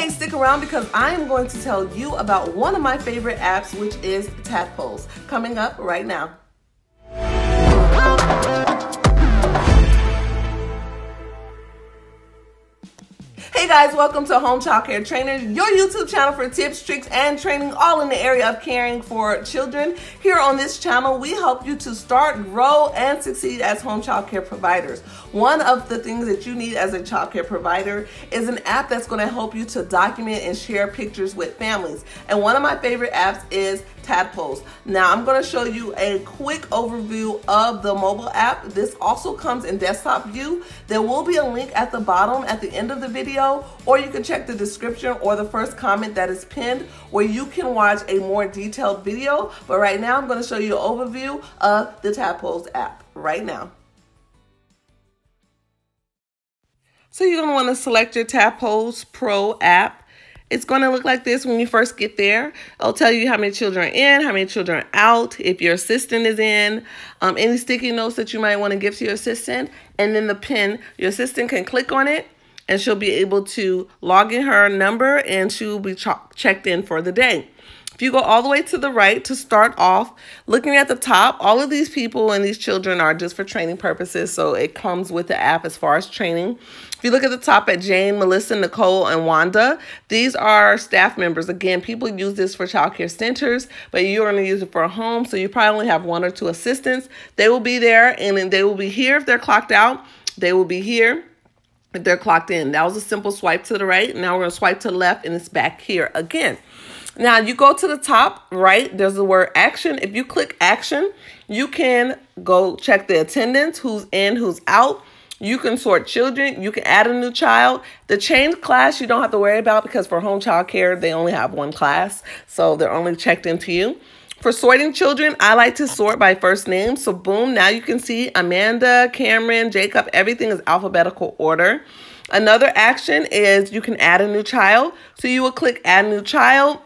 Hey, stick around because I am going to tell you about one of my favorite apps, which is Tadpoles, coming up right now. Guys, welcome to Home Child Care Trainers, your YouTube channel for tips, tricks, and training all in the area of caring for children. Here on this channel, we help you to start, grow, and succeed as home child care providers. One of the things that you need as a child care provider is an app that's going to help you to document and share pictures with families. And one of my favorite apps is Tadpoles. Now I'm going to show you a quick overview of the mobile app. This also comes in desktop view. There will be a link at the bottom at the end of the video or you can check the description or the first comment that is pinned where you can watch a more detailed video. But right now I'm going to show you an overview of the Tadpoles app right now. So you're want to select your Tadpoles Pro app. It's going to look like this when you first get there. It'll tell you how many children are in, how many children are out, if your assistant is in, um, any sticky notes that you might want to give to your assistant, and then the pin. Your assistant can click on it, and she'll be able to log in her number, and she will be ch checked in for the day. If you go all the way to the right to start off, looking at the top, all of these people and these children are just for training purposes. So it comes with the app as far as training. If you look at the top at Jane, Melissa, Nicole, and Wanda, these are staff members. Again, people use this for child care centers, but you're going to use it for a home. So you probably only have one or two assistants. They will be there and then they will be here if they're clocked out. They will be here if they're clocked in. That was a simple swipe to the right. Now we're going to swipe to the left and it's back here again. Now you go to the top right, there's the word action. If you click action, you can go check the attendance, who's in, who's out. You can sort children. You can add a new child. The change class you don't have to worry about because for home child care, they only have one class. So they're only checked into you. For sorting children, I like to sort by first name. So boom, now you can see Amanda, Cameron, Jacob, everything is alphabetical order. Another action is you can add a new child. So you will click add new child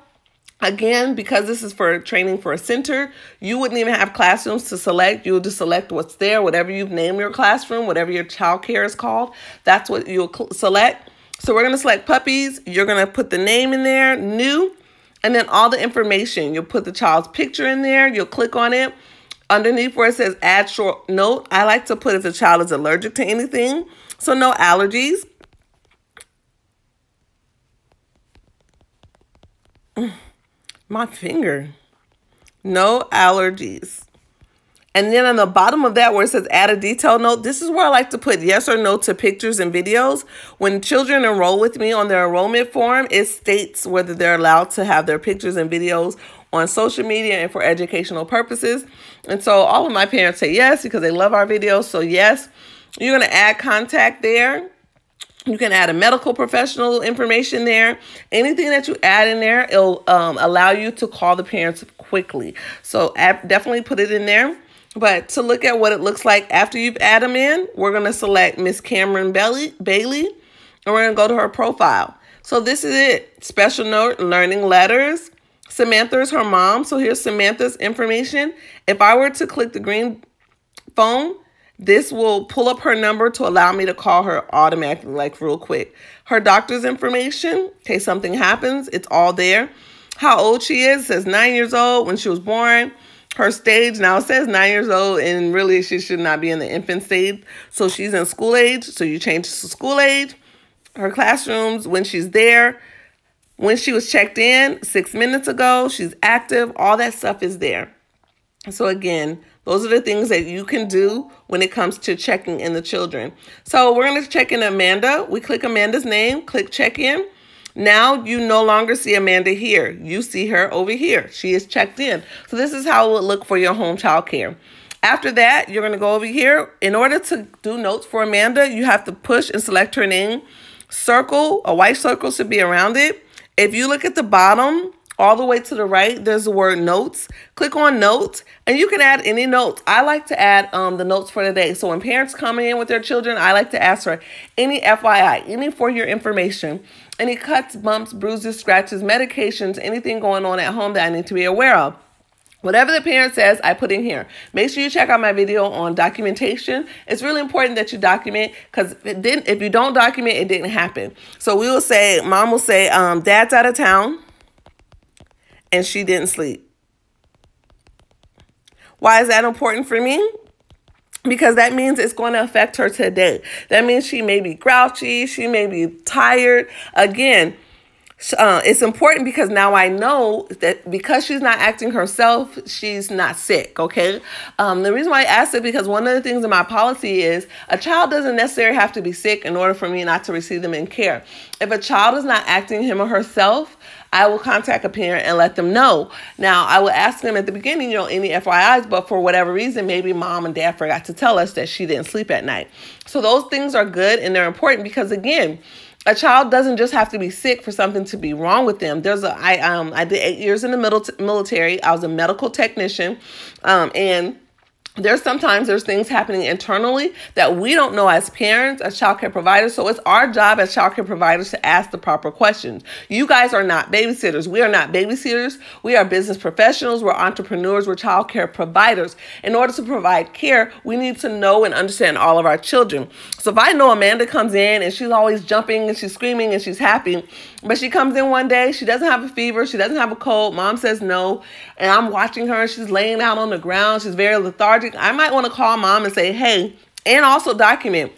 Again, because this is for training for a center, you wouldn't even have classrooms to select. You'll just select what's there, whatever you've named your classroom, whatever your child care is called. That's what you'll select. So we're going to select puppies. You're going to put the name in there, new, and then all the information. You'll put the child's picture in there. You'll click on it. Underneath where it says add short note, I like to put if the child is allergic to anything. So no allergies. My finger. No allergies. And then on the bottom of that where it says add a detail note, this is where I like to put yes or no to pictures and videos. When children enroll with me on their enrollment form, it states whether they're allowed to have their pictures and videos on social media and for educational purposes. And so all of my parents say yes because they love our videos. So yes, you're going to add contact there. You can add a medical professional information there. Anything that you add in there, it'll um, allow you to call the parents quickly. So definitely put it in there. But to look at what it looks like after you've added them in, we're going to select Miss Cameron Bailey, Bailey, and we're going to go to her profile. So this is it. Special note, learning letters. Samantha is her mom. So here's Samantha's information. If I were to click the green phone, this will pull up her number to allow me to call her automatically, like real quick. Her doctor's information, in case something happens, it's all there. How old she is, says nine years old when she was born. Her stage, now says nine years old, and really she should not be in the infant stage. So she's in school age, so you change to school age. Her classrooms, when she's there, when she was checked in six minutes ago, she's active, all that stuff is there. So again, those are the things that you can do when it comes to checking in the children. So we're going to check in Amanda. We click Amanda's name, click check in. Now you no longer see Amanda here. You see her over here. She is checked in. So this is how it would look for your home child care. After that, you're going to go over here. In order to do notes for Amanda, you have to push and select her name. Circle, a white circle should be around it. If you look at the bottom, all the way to the right, there's the word notes. Click on notes and you can add any notes. I like to add um, the notes for the day. So when parents come in with their children, I like to ask for any FYI, any for your information, any cuts, bumps, bruises, scratches, medications, anything going on at home that I need to be aware of. Whatever the parent says, I put in here. Make sure you check out my video on documentation. It's really important that you document because if, didn't, if you don't document, it didn't happen. So we will say, mom will say, um, dad's out of town and she didn't sleep. Why is that important for me? because that means it's going to affect her today. That means she may be grouchy, she may be tired. Again, uh, it's important because now I know that because she's not acting herself, she's not sick. Okay. Um, the reason why I asked it because one of the things in my policy is a child doesn't necessarily have to be sick in order for me not to receive them in care. If a child is not acting him or herself, I will contact a parent and let them know. Now, I will ask them at the beginning, you know, any FYIs, but for whatever reason, maybe mom and dad forgot to tell us that she didn't sleep at night. So those things are good and they're important because again, a child doesn't just have to be sick for something to be wrong with them. There's a I um I did eight years in the middle military. I was a medical technician, um, and there's sometimes there's things happening internally that we don't know as parents, as childcare providers. So it's our job as childcare providers to ask the proper questions. You guys are not babysitters. We are not babysitters. We are business professionals. We're entrepreneurs. We're childcare providers. In order to provide care, we need to know and understand all of our children. So if I know Amanda comes in and she's always jumping and she's screaming and she's happy, but she comes in one day, she doesn't have a fever, she doesn't have a cold, mom says no, and I'm watching her, she's laying out on the ground, she's very lethargic. I might want to call mom and say, hey, and also document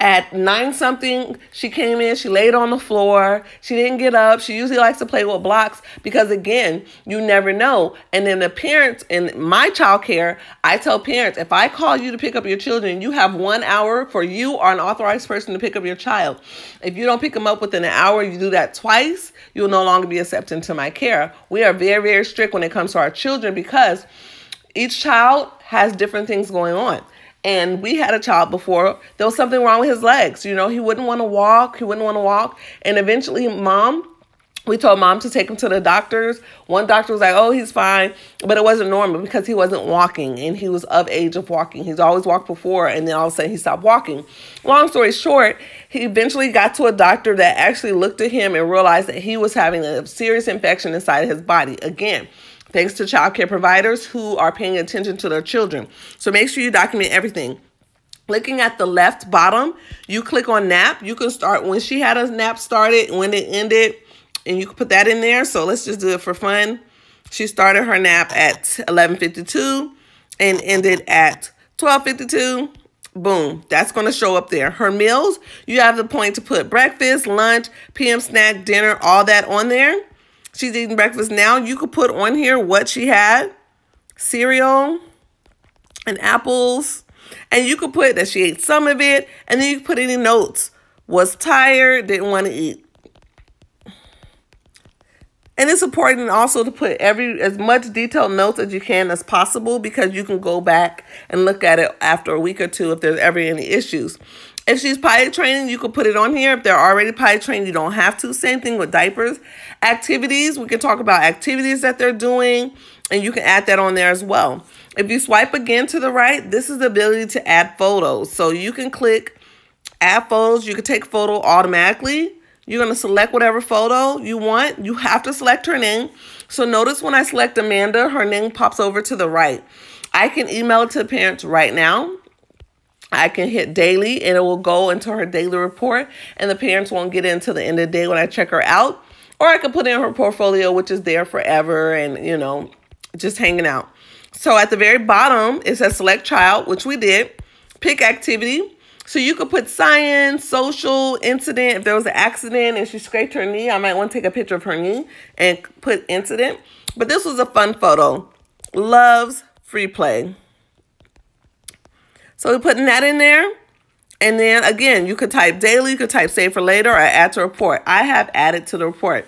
at nine something, she came in, she laid on the floor. She didn't get up. She usually likes to play with blocks because, again, you never know. And then the parents in my child care, I tell parents if I call you to pick up your children, you have one hour for you or an authorized person to pick up your child. If you don't pick them up within an hour, you do that twice, you'll no longer be accepted into my care. We are very, very strict when it comes to our children because each child has different things going on. And we had a child before. There was something wrong with his legs. You know he wouldn't want to walk he wouldn't want to walk. And eventually mom we told mom to take him to the doctors. One doctor was like oh he's fine. But it wasn't normal because he wasn't walking and he was of age of walking. He's always walked before and then all of a sudden he stopped walking. Long story short he eventually got to a doctor that actually looked at him and realized that he was having a serious infection inside his body. Again thanks to childcare providers who are paying attention to their children. So make sure you document everything. Looking at the left bottom, you click on nap. You can start when she had a nap started, when it ended, and you can put that in there. So let's just do it for fun. She started her nap at 11.52 and ended at 12.52. Boom, that's going to show up there. Her meals, you have the point to put breakfast, lunch, PM snack, dinner, all that on there she's eating breakfast now, you could put on here what she had, cereal and apples, and you could put that she ate some of it, and then you put any notes. Was tired, didn't want to eat. And it's important also to put every as much detailed notes as you can as possible because you can go back and look at it after a week or two if there's ever any issues. If she's potty training, you can put it on here. If they're already potty trained, you don't have to. Same thing with diapers. Activities, we can talk about activities that they're doing, and you can add that on there as well. If you swipe again to the right, this is the ability to add photos. So you can click add photos. You can take photo automatically. You're going to select whatever photo you want. You have to select her name. So notice when I select Amanda, her name pops over to the right. I can email it to the parents right now I can hit daily and it will go into her daily report and the parents won't get into the end of the day when I check her out. Or I can put in her portfolio, which is there forever and, you know, just hanging out. So at the very bottom, it says select child, which we did. Pick activity. So you could put science, social, incident. If there was an accident and she scraped her knee, I might want to take a picture of her knee and put incident. But this was a fun photo. Loves free play. So we're putting that in there. And then again, you could type daily, you could type save for later or add to report. I have added to the report.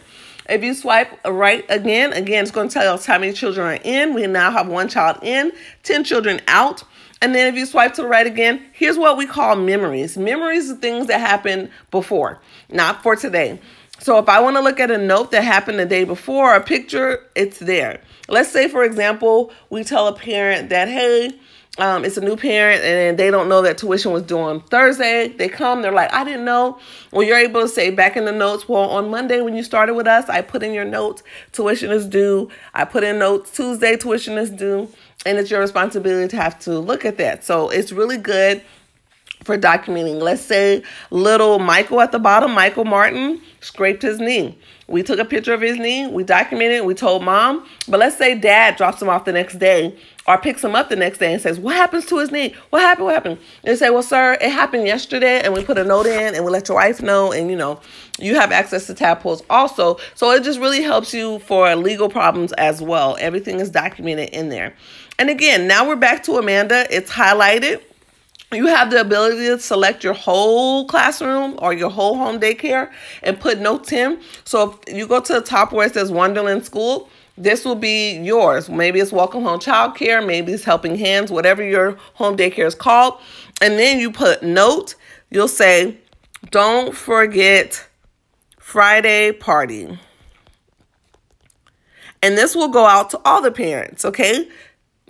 If you swipe right again, again, it's going to tell us how many children are in. We now have one child in, 10 children out. And then if you swipe to the right again, here's what we call memories. Memories are things that happened before, not for today. So if I want to look at a note that happened the day before, a picture, it's there. Let's say, for example, we tell a parent that, hey, um, it's a new parent and they don't know that tuition was due on Thursday. They come, they're like, I didn't know. Well, you're able to say back in the notes, well, on Monday when you started with us, I put in your notes, tuition is due. I put in notes, Tuesday, tuition is due. And it's your responsibility to have to look at that. So it's really good for documenting. Let's say little Michael at the bottom, Michael Martin, scraped his knee. We took a picture of his knee, we documented, we told mom. But let's say dad drops him off the next day or picks him up the next day and says, What happens to his knee? What happened? What happened? And they say, Well, sir, it happened yesterday, and we put a note in and we let your wife know, and you know, you have access to tadpoles also. So it just really helps you for legal problems as well. Everything is documented in there. And again, now we're back to Amanda. It's highlighted you have the ability to select your whole classroom or your whole home daycare and put notes in. So if you go to the top where it says Wonderland School, this will be yours. Maybe it's Welcome Home Child Care, maybe it's Helping Hands, whatever your home daycare is called. And then you put note, you'll say, don't forget Friday party. And this will go out to all the parents, okay?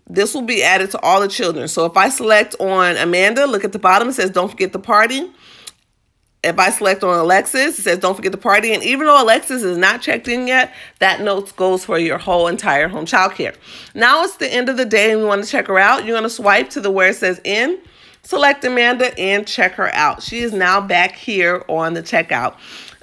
This will be added to all the children. So if I select on Amanda, look at the bottom, it says don't forget the party. If I select on Alexis, it says don't forget the party. And even though Alexis is not checked in yet, that note goes for your whole entire home child care. Now it's the end of the day and we want to check her out. You're going to swipe to the where it says in, select Amanda and check her out. She is now back here on the checkout.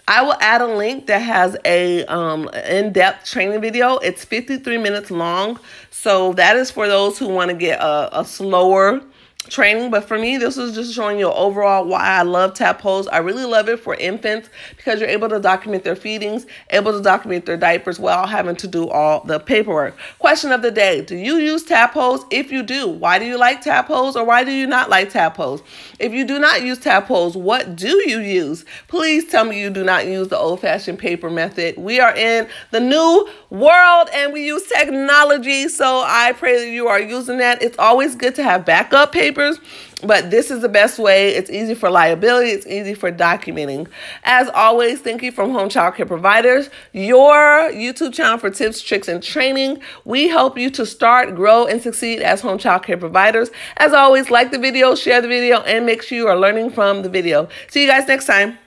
I will add a link that has a um, in-depth training video. It's 53 minutes long. So that is for those who want to get a, a slower training but for me this is just showing you overall why i love tadpoles i really love it for infants because you're able to document their feedings able to document their diapers while having to do all the paperwork. Question of the day do you use tadpoles if you do why do you like tadpoles or why do you not like tadpoles if you do not use tadpoles what do you use? Please tell me you do not use the old-fashioned paper method. We are in the new world and we use technology so i pray that you are using that. It's always good to have backup paper papers, but this is the best way. It's easy for liability, it's easy for documenting. As always, thank you from Home Child Care Providers, your YouTube channel for tips, tricks, and training. We help you to start, grow, and succeed as home child care providers. As always, like the video, share the video, and make sure you are learning from the video. See you guys next time.